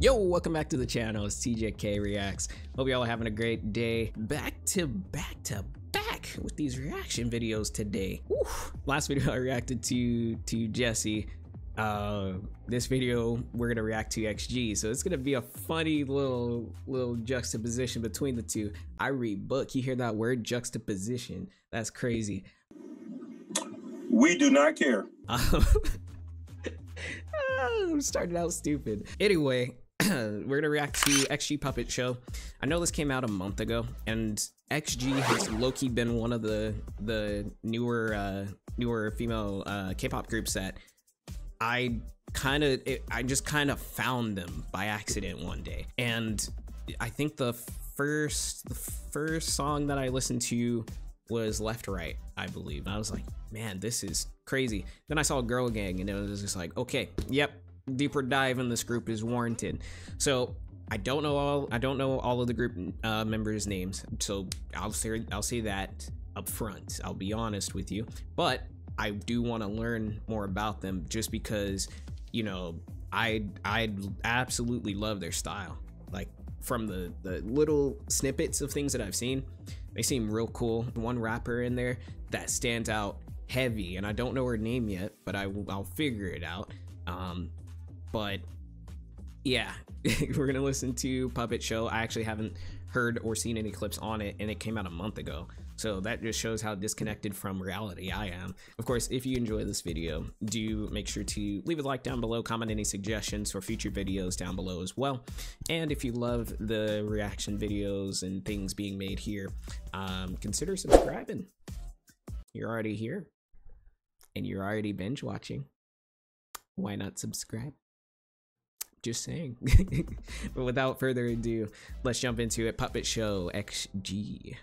Yo, welcome back to the channel. It's TJK Reacts. Hope y'all are having a great day. Back to back to back with these reaction videos today. Whew. Last video I reacted to to Jesse. Uh, this video we're gonna react to XG, so it's gonna be a funny little little juxtaposition between the two. I read book. You hear that word juxtaposition? That's crazy. We do not care. Um, I'm starting out stupid. Anyway, we're gonna react to XG Puppet Show. I know this came out a month ago, and XG has low-key been one of the the newer uh, newer female uh, K-pop groups that I kind of I just kind of found them by accident one day, and I think the first the first song that I listened to was Left Right, I believe. And I was like, man, this is crazy. Then I saw Girl Gang, and it was just like, okay, yep, deeper dive in this group is warranted. So I don't know all I don't know all of the group uh, members' names, so I'll say I'll say that up front. I'll be honest with you, but I do want to learn more about them just because you know I I absolutely love their style. Like from the the little snippets of things that I've seen, they seem real cool. One rapper in there that stands out heavy, and I don't know her name yet, but I I'll figure it out. Um, but yeah, we're gonna listen to Puppet Show. I actually haven't heard or seen any clips on it, and it came out a month ago. So that just shows how disconnected from reality I am. Of course, if you enjoy this video, do make sure to leave a like down below, comment any suggestions for future videos down below as well. And if you love the reaction videos and things being made here, um, consider subscribing. You're already here and you're already binge watching. Why not subscribe? Just saying. but without further ado, let's jump into it. Puppet Show XG.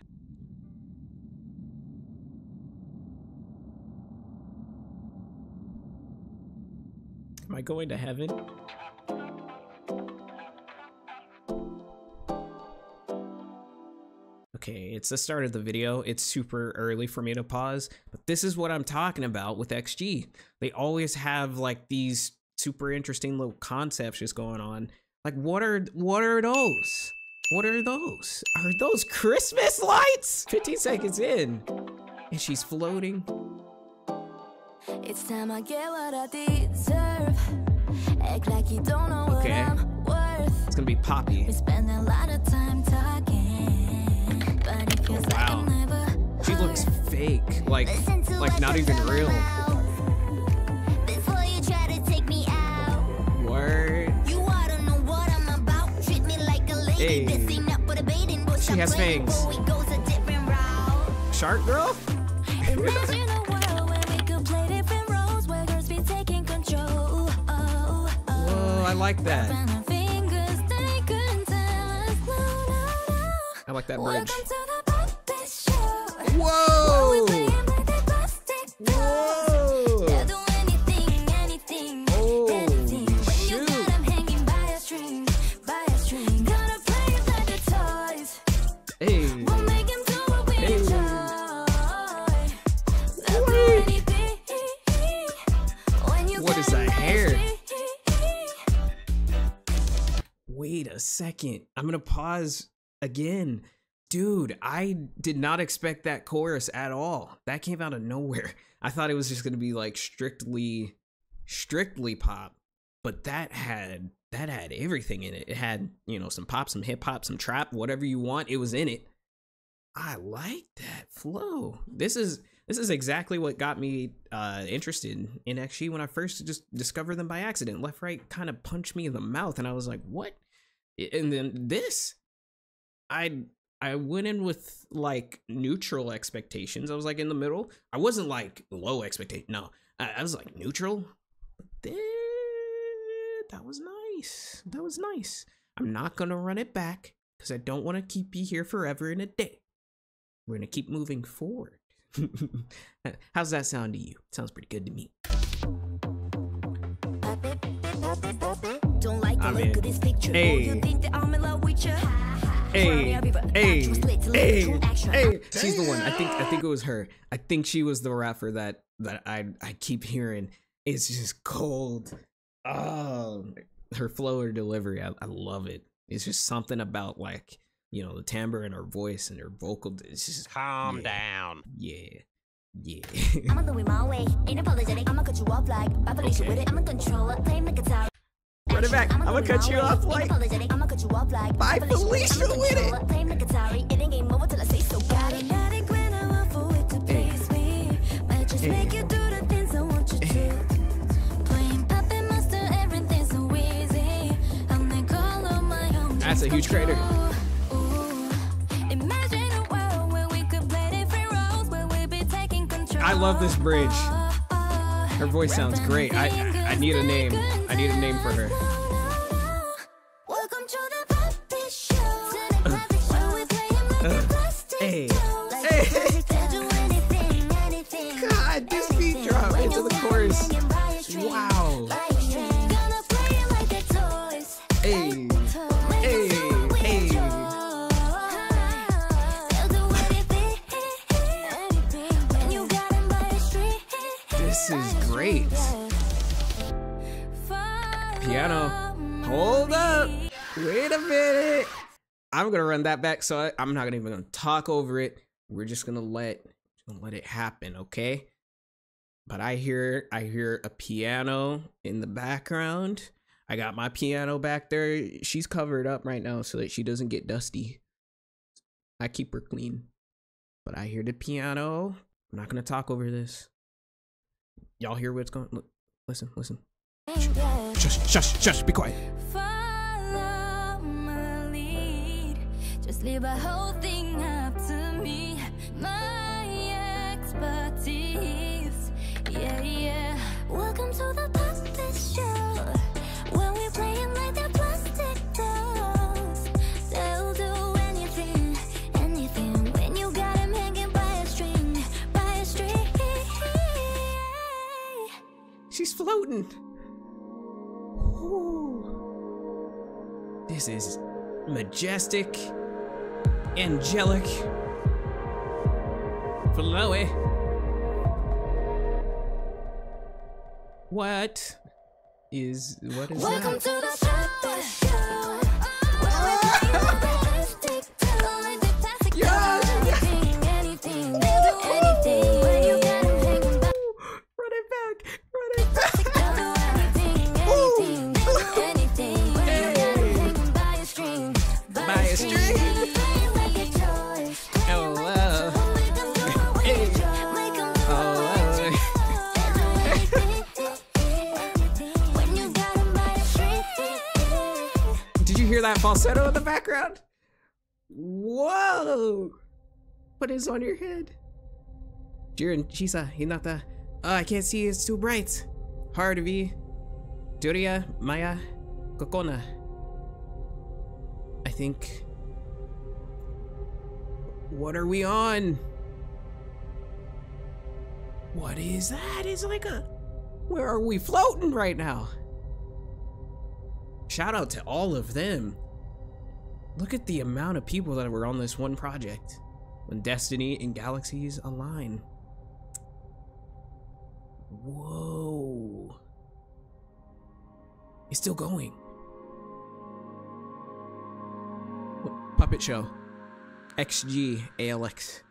Am I going to heaven? Okay, it's the start of the video. It's super early for me to pause, but this is what I'm talking about with XG. They always have like these super interesting little concepts just going on. Like what are what are those? What are those? Are those Christmas lights? 15 seconds in. And she's floating. It's time I get what I deserve. Act like you don't know okay. what I'm worth. It's gonna be poppy. We spend a lot of time talking. But it feels wow. like never She looks fake. Like like not even real. Hey. She has fangs. Shark girl? Whoa, I like that. I like that bridge. Whoa! Second. I'm gonna pause again. Dude, I did not expect that chorus at all. That came out of nowhere. I thought it was just gonna be like strictly, strictly pop, but that had that had everything in it. It had you know some pop, some hip hop, some trap, whatever you want. It was in it. I like that flow. This is this is exactly what got me uh, interested in XG when I first just discovered them by accident. Left Right kind of punched me in the mouth, and I was like, "What and then this i i went in with like neutral expectations. I was like in the middle. I wasn't like low expectation no i, I was like neutral then that was nice. That was nice. I'm not gonna run it back because i don't want to keep you here forever in a day. We're gonna keep moving forward. How's that sound to you? Sounds pretty good to me don't like the I mean, look of this picture. Hey. You think that I'm in love with you? Hey, hey, hey, hey. She's the one. I think I think it was her. I think she was the rapper that that I I keep hearing is just cold. Oh, her flow or delivery. I, I love it. It's just something about like you know the timbre in her voice and her vocal. It's just Calm yeah, down. Yeah, yeah. I'ma do it my way. Ain't apologetic. I'ma cut you off like. By Okay. with it. I'ma control it. Play like a tower. Run it back. I'ma cut you off Ain't like- I'ma cut you off like. Bye Felicia with it. Play like a tower. It ain't game over till I say so. Got it. Got it when I want for it to Hey. please me. Might just Hey. make you do the things I want you to. Playing puppet master, everything's so easy. I'll make all of my own. That's a huge crater. Imagine a world where we could play different roles, where we be taking control. I love this bridge. Her voice sounds great. I I need a name. I need a name for her. Do anything, anything. When you got 'em by a string, This is great. Piano. Hold up. Wait a minute. I'm gonna run that back, so I, I'm not gonna even gonna talk over it. We're just gonna let just gonna let it happen, okay? But I hear I hear a piano in the background. I got my piano back there. She's covered up right now so that she doesn't get dusty. I keep her clean. But I hear the piano. I'm not gonna talk over this. Y'all hear what's going? Look, listen, listen. Shush, shush, shush. Be quiet. Follow my lead. Just leave the whole thing up to me. My expertise. Yeah, yeah. Welcome to the puppet show. When we playing like they're plastic dolls. They'll do anything, anything. When you got 'em hanging by a string, by a string. She's floating. Ooh. This is majestic, angelic, flowy. What is what is Welcome that? That falsetto in the background? Whoa! What is on your head? Jurin, Chisa, Hinata. Oh, I can't see, it's too bright. Hardevi, Duria, Maya, Cocona. I think. What are we on? What is that? It's like a. Where are we floating right now? Shout out to all of them. Look at the amount of people that were on this one project when Destiny and Galaxies align. Whoa. It's still going. Puppet Show. XG ALX.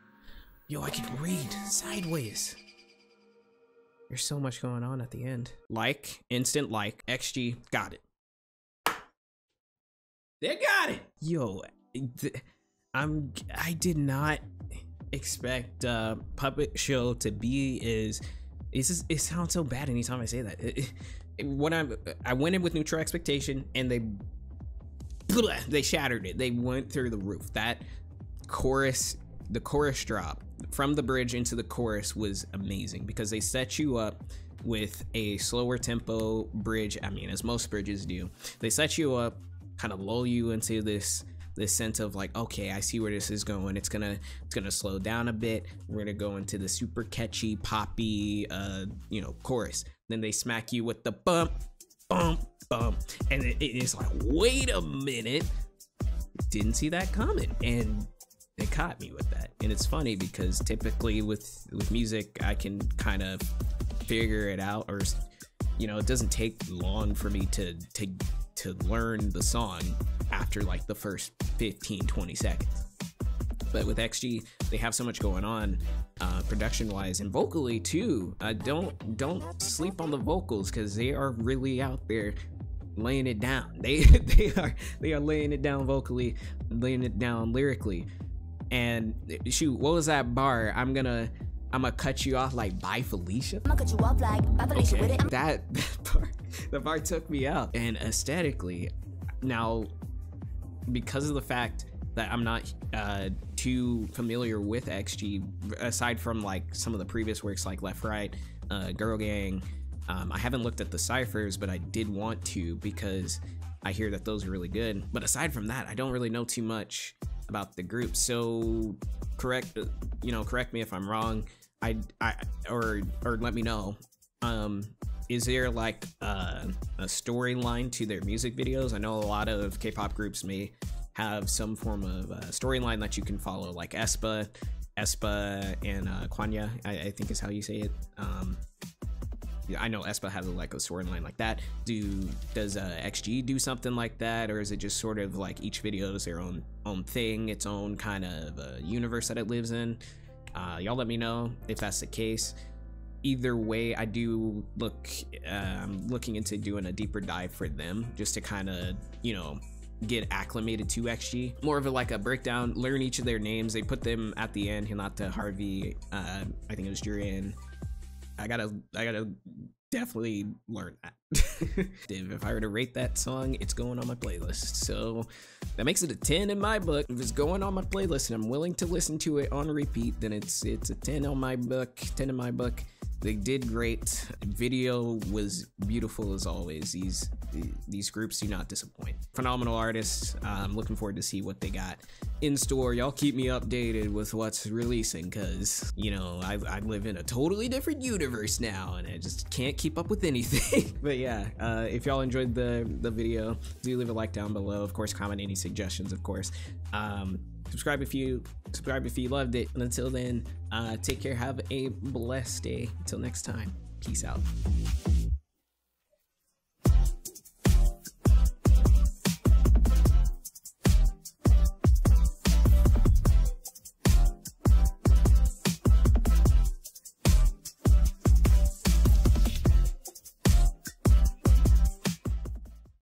Yo, I can read sideways. There's so much going on at the end. Like, instant like, XG, got it. They got it. Yo, I'm. I did not expect uh, puppet show to be is. It's just, it sounds so bad anytime I say that. When I I went in with neutral expectation and they they shattered it. They went through the roof. That chorus, the chorus drop from the bridge into the chorus was amazing because they set you up with a slower tempo bridge. I mean, as most bridges do, they set you up, kind of lull you into this this sense of like, okay, I see where this is going. It's gonna it's gonna slow down a bit. We're gonna go into the super catchy, poppy, uh, you know, chorus. Then they smack you with the bump, bump, bump, and it, it is like, wait a minute, didn't see that coming, and it caught me with that. And it's funny because typically with with music, I can kind of figure it out, or you know, it doesn't take long for me to to to learn the song after like the first 15 20 seconds. But with xg they have so much going on uh, production wise and vocally too. Uh, don't don't sleep on the vocals because they are really out there laying it down. They they are they are laying it down vocally laying it down lyrically. And shoot what was that bar? I'm gonna i'm gonna cut you off like bye felicia? I'ma cut you off like Bye Felicia with it. that that part the part took me out. And aesthetically now because of the fact that i'm not uh too familiar with xg aside from like some of the previous works like left right uh girl gang um, i haven't looked at the ciphers but i did want to because i hear that those are really good. But aside from that i don't really know too much about the group. So correct uh, you know correct me if i'm wrong i i or or let me know um is there like uh, a storyline to their music videos i know a lot of k-pop groups may have some form of uh, storyline that you can follow like aespa aespa and uh, Kwangya I, I think is how you say it um I know aespa has like a storyline like that. Do does uh, XG do something like that, or is it just sort of like each video is their own own thing, its own kind of uh, universe that it lives in? Uh, y'all let me know if that's the case. Either way, I do look um, looking into doing a deeper dive for them, just to kind of you know get acclimated to XG. More of a like a breakdown, learn each of their names. They put them at the end. Hinata, Harvey, uh, I think it was Jurian. I gotta, I gotta definitely learn that. if I were to rate that song, it's going on my playlist. So that makes it a 10 in my book. If it's going on my playlist and I'm willing to listen to it on repeat, then it's it's a 10 on my book. 10 in my book. They did great. Video was beautiful as always. These these groups do not disappoint. Phenomenal artists. I'm looking forward to see what they got in store. Y'all keep me updated with what's releasing because, you know, I, I live in a totally different universe now and I just can't keep up with anything. but yeah, uh, if y'all enjoyed the, the video, do leave a like down below. Of course, comment any suggestions, of course. Um, subscribe if you subscribe if you loved it. And until then, uh, take care. Have a blessed day. Until next time, peace out.